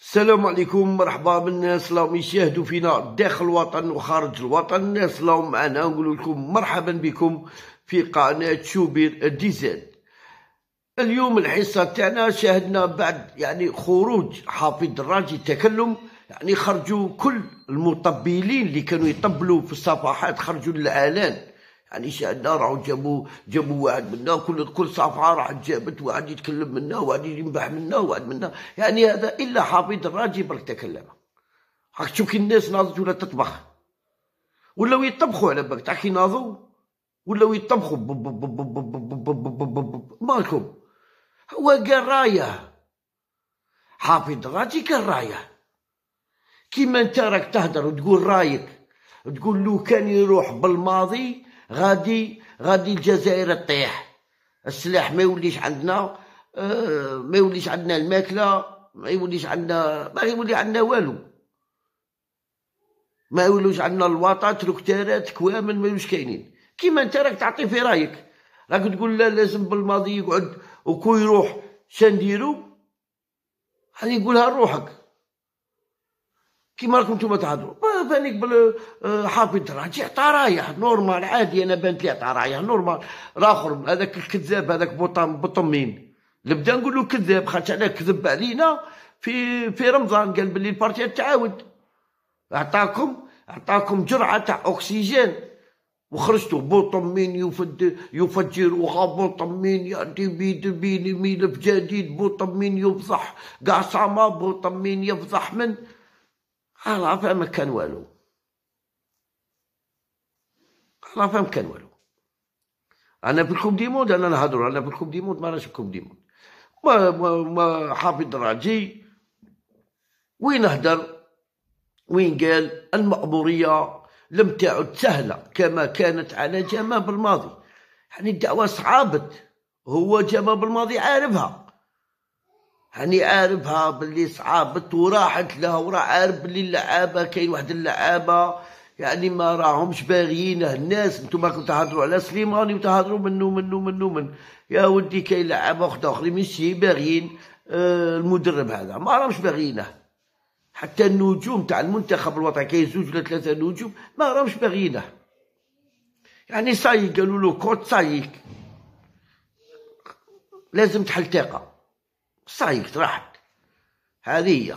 السلام عليكم مرحبا بالناس اللي يشاهدوا فينا داخل الوطن وخارج الوطن. الناس اللي معنا نقول لكم مرحبا بكم في قناة شوبير ديزاد اليوم الحصة تاعنا شاهدنا بعد يعني خروج حافظ الراجي تكلم يعني خرجوا كل المطبلين اللي كانوا يطبلوا في الصفحات خرجوا للعلن يعني شاهدنا راحوا جابوا جابوا واحد منا كل كل صفحه راحت جابت واحد يتكلم منا واحد ينبح منا واحد منا يعني هذا الا حافظ الراجي برك تكلم راك تشوف كي الناس ناضت ولا تطبخ ولاو يطبخوا على بالك تاع كي ناضوا ولاو يطبخوا مالكم هو قال رايه حافظ الراجي قال رايه كيما انت راك تهدر وتقول رايك تقول لو كان يروح بالماضي غادي غادي الجزائر تطيح. السلاح ما يوليش عندنا آه، ما يوليش عندنا الماكلة ما يوليش عندنا ما يولي عندنا والو. ما يولوش عندنا الوطن تركتارات كوامن ما يولوش كاينين. كيما انت راك تعطي في رايك. راك تقول لا لازم بالماضي يقعد وكو يروح. شنديرو هذه يقولها لروحك كيما راكم نتوما تهضروا. فانيك بل آه، حافظ راجع طرايح نورمال عادي أنا بانت لي طرايح نورمال. الآخر هذاك الكذاب هذاك بوطم بوطمين نبدا نقول له كذاب خاطر علاه كذب علينا في في رمضان. قال بلي البارتي تعاود. اعطاكم أعطاكم جرعة تاع أكسجين. وخرجتوا بوطمين يفد يفجر وغابوطمين يأتي بيد بين ملف جديد. بوطمين يفضح قاع صاما بوطمين يفضح من الله فما كان والو. الله فما كان والو. أنا في الكوب دي مود أنا نهضر أنا في الكوب دي مود ما راش الكوب دي مود. ما ما, ما حافظ راجي. وين هدر وين قال؟ المأمورية لم تعد سهلة كما كانت على جمال بالماضي يعني الدعوة صعابت هو جمال بالماضي عارفها. هاني عارفها باللي صعابت وراحت لها وراه عارف باللي اللعابه كاين واحد اللعابة. يعني ما راهمش باغيينه الناس. أنتم راكم تهضروا على سليماني وتهضروا منو منو منو من. يا ودي كاين لعابة أخرى أخرين ماشي باغيين. آه المدرب هذا ما راهمش باغيينه. حتى النجوم تاع المنتخب الوطني كاين زوج ولا ثلاثة نجوم ما راهمش باغيينه. يعني صاي قالوا له كوت صايك لازم تحل ثقه صايك راحت هذه هي.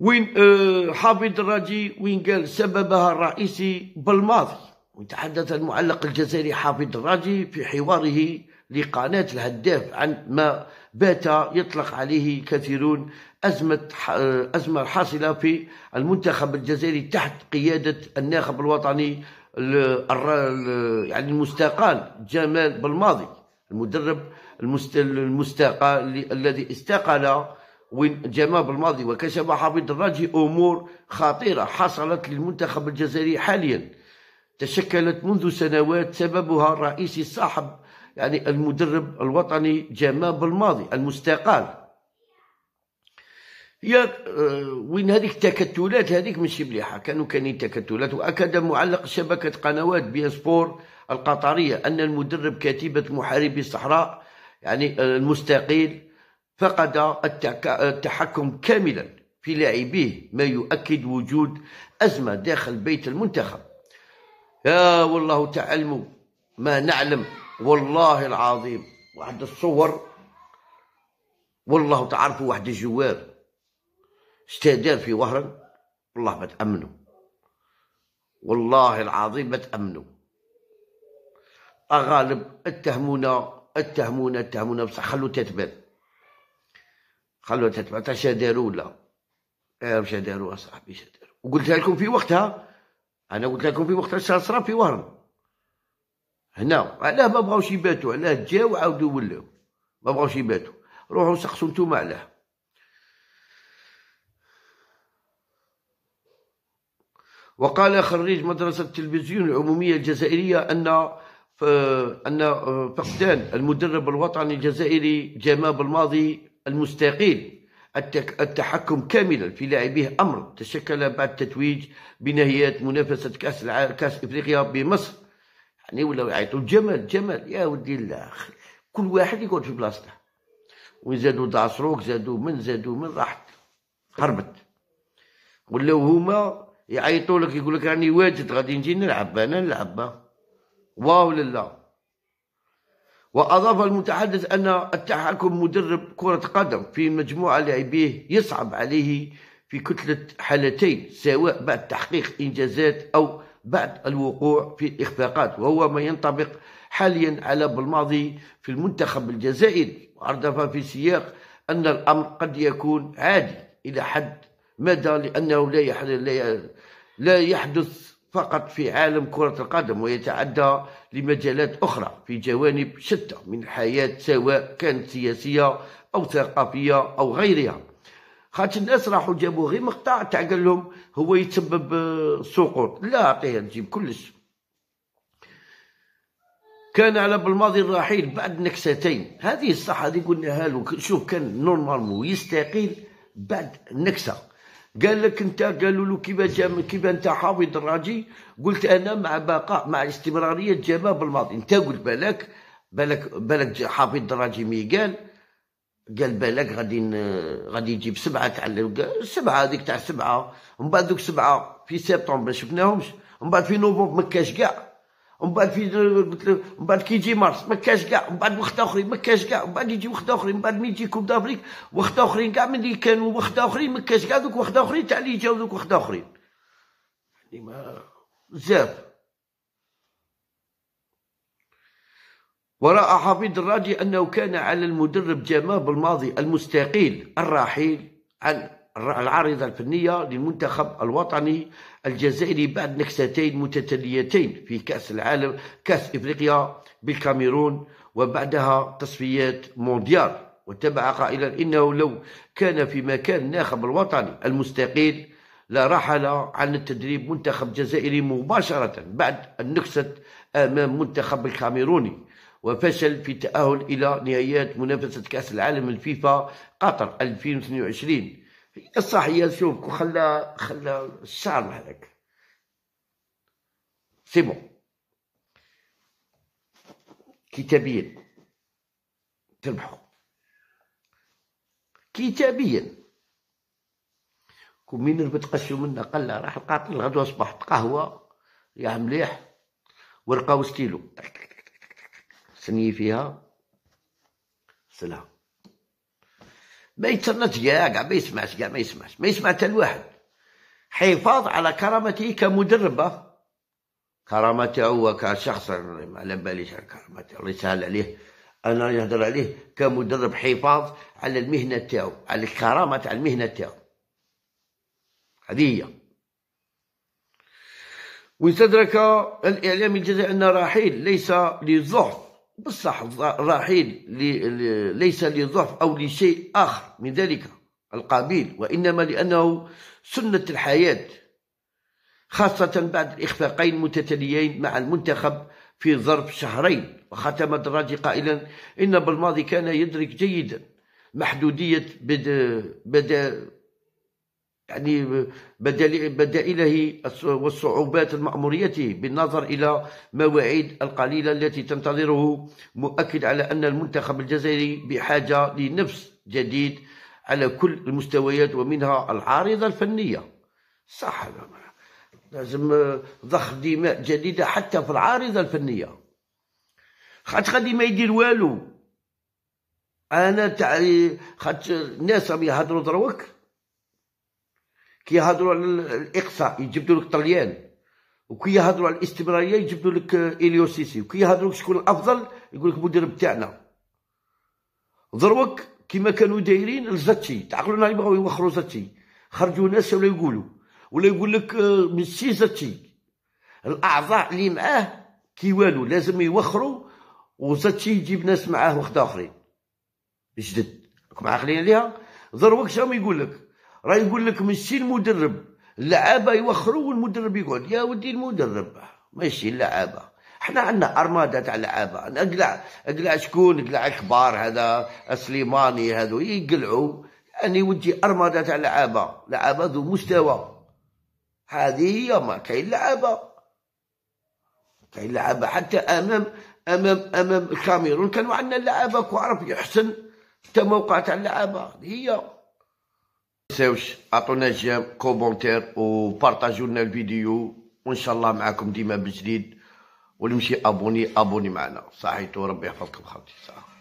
وين آه حافظ الراجي وين قال سببها الرئيسي بالماضي. وتحدث المعلق الجزائري حافظ الراجي في حواره لقناة الهداف عن ما بات يطلق عليه كثيرون أزمة آه، أزمة حاصلة في المنتخب الجزائري تحت قيادة الناخب الوطني يعني المستقال جمال بالماضي. المدرب المستقى الذي استقل وين جمال بالماضي وكشف حافظ الراجي أمور خطيرة حصلت للمنتخب الجزائري حاليا. تشكلت منذ سنوات سببها الرئيسي صاحب يعني المدرب الوطني جمال بالماضي المستقال. هي وين هذيك التكتلات؟ هذيك ماشي مليحة. كانوا كاينين تكتلات وأكد معلق شبكة قنوات بي سبور القطرية أن المدرب كتيبة محاربي الصحراء يعني المستقيل فقد التحكم كاملا في لاعبيه ما يؤكد وجود أزمة داخل بيت المنتخب. يا والله تعلم ما نعلم والله العظيم واحد الصور. والله تعرفوا واحد الجوار استهدار في وهران والله ما تأمنوا والله العظيم ما تأمنوا أغالب اتهمونا اتهمونا اتهمونا بصح خلو تتبان خلو تتبان تا شادارو ولا إيه مش داروا اصاحبي شادارو وقلت لكم في وقتها أنا قلت لكم في وقتها صرا في وهران هنا علاه ما بغاوش يباتوا علاه جاو وعاودوا ولاو ما بغاوش يباتوا روحوا سقسوا نتوما علاه. وقال خريج مدرسة التلفزيون العمومية الجزائرية أن أن فقدان المدرب الوطني الجزائري جمال الماضي المستقيل التحكم كاملا في لاعبيه أمر تشكل بعد تتويج بنهايات منافسة كأس كأس إفريقيا بمصر. يعني ولاو يعيطوا جمال جمال يا ودي الله كل واحد يقعد في بلاصته. وين زادوا دعصروك زادوا من زادوا من راحت هربت ولاو هما يعيطوا لك يقول لك راني واجد غادي نجي نلعب أنا نلعب. واو لا وأضاف المتحدث أن التحكم مدرب كرة قدم في مجموعة لاعبيه يصعب عليه في كتلة حالتين سواء بعد تحقيق إنجازات أو بعد الوقوع في إخفاقات وهو ما ينطبق حاليا على بالماضي في المنتخب الجزائري. وأردف في سياق أن الأمر قد يكون عادي إلى حد مدى لأنه لا لا يحدث فقط في عالم كرة القدم ويتعدى لمجالات أخرى في جوانب شتى من الحياة سواء كانت سياسية أو ثقافية أو غيرها. خاطر الناس راحوا جابوا غير مقطع تاع قال لهم هو يتسبب سقوط. لا عطيه تجيب كلش كان على بلماضي الرحيل بعد نكستين. هذه الصح هذه قلناها له شوف كان normalement يستقيل بعد نكسة. قال لك انت قالوا له كيف كيف انت حافظ دراجي؟ قلت أنا مع بقاء مع استمراريه جابها بلماضي. انت قلت بالك بالك بالك حافظ دراجي mais قال. قال بالك غادي غادي يجيب سبعة تاع سبعة هذيك تاع سبعة. ومن بعد دوك سبعة في سبتمبر ما شفناهمش. ومن بعد في نوفمبر ما كاش كاع ومن بعد في قلت له من بعد كي يجي مارس ما كاش كاع ومن بعد وقت آخرين ما كاش كاع ومن بعد يجي وقت آخرين من بعد mais يجي Coupe d'Afrique وقت آخرين كاع ملي كانوا وقت آخرين ما كاش كاع دوك وقت آخرين تاع اللي جاو دوك وقت آخرين. يعني ما بزاف ورأى حفيظ الدراجي أنه كان على المدرب جمال بلماضي المستقيل الراحيل عن العارضة الفنية للمنتخب الوطني الجزائري بعد نكستين متتاليتين في كأس العالم كأس إفريقيا بالكاميرون وبعدها تصفيات مونديال. وتبع قائلا إنه لو كان في مكان الناخب الوطني المستقيل لرحل عن التدريب منتخب جزائري مباشرة بعد النكسة أمام منتخب الكاميروني. وفشل في التأهل إلى نهائيات منافسة كأس العالم الفيفا قطر 2022 الصح هي شوف خلى خلى الشعر هذاك. سي بون كتابيا. تربحوا كتابيا. كون من ربط قشو منا قال راح القاتل غدوة صبحت قهوة يا مليح ورقة وستيلو. سني فيها. سلام. ما يتسناش كاع ما يسمعش كاع ما يسمعش ما يسمع حتى الواحد. حفاظ على كرامته كمدرب كرامته هو كشخص ما على باليش على كرامته الله يسهل عليه أنا نهضر عليه كمدرب حفاظ على المهنة تاعو على الكرامة تاع المهنة تاعو. هذه هي. واستدرك الإعلام الجزائري أن رحيل ليس لضعف بصح الرحيل ليس لضعف أو لشيء آخر من ذلك القابيل وإنما لأنه سنة الحياة خاصة بعد الإخفاقين متتاليين مع المنتخب في ظرف شهرين. وختم الدراجي قائلا إن بالماضي كان يدرك جيدا محدودية بدا, بدا يعني بدائله والصعوبات المأموريته بالنظر إلى مواعيد القليلة التي تنتظره مؤكد على أن المنتخب الجزائري بحاجة لنفس جديد على كل المستويات ومنها العارضة الفنية. صح لازم ضخ دماء جديدة حتى في العارضة الفنية. خاطر غادي ما يدير والو. أنا تاع خاطر الناس راهم يهضروا دروك. كي يهضروا على الإقصاء يجبدوا لك طليان. وكي يهضروا على الاستمرارية يجبدوا لك أليو سيسي وكي يهضروا شكون الأفضل يقول لك المدرب تاعنا دروك كيما كانوا دايرين الزطشي تعقلوا نهار يبغوا يوخروا زطشي. خرجوا ناس ولا يقولوا. ولا يقول لك آه، ميسي زطشي. الأعضاء اللي معاه كي والو لازم يوخروا. وزاتشي يجيب ناس معاه وقت آخرين. جدد راكم عاقلين عليها؟ دروك شنو يقول لك؟ راه يقول لك ماشي المدرب. اللعابة يوخروا والمدرب يقعد. يا ودي المدرب. ماشي اللعابة. حنا عندنا أرمادة تاع لعابه اقلع أقلع شكون؟ أقلع كبار هذا سليماني هذو. يقلعوا. يعني ودي أرمادة تاع لعابه لعابه ذو مستوى. هذه هي ما كاين لعابة. كاين لعابة حتى امام امام أمام الكاميرون. كانوا عندنا لعابه كوارث يحسن حتى موقع تاع اللعابة. هي. تنساوش عطونا j'aime commentaire وبارطاجيو لنا الفيديو وان شاء الله معكم ديما بجديد واللي مشي abonné abonné معنا صحيتو ربي يحفظكم خوتي صح